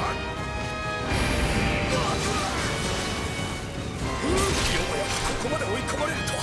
ここまで追い込まれると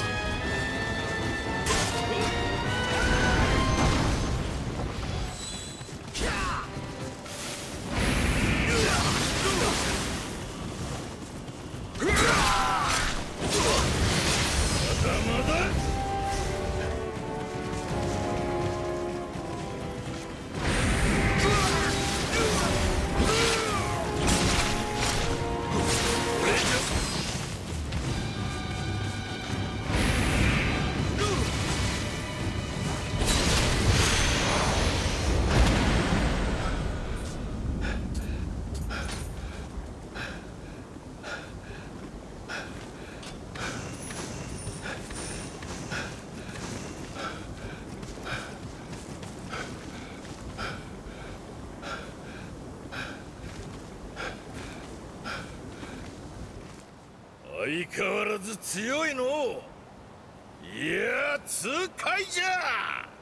相変わらず強いの。いや痛快じゃ。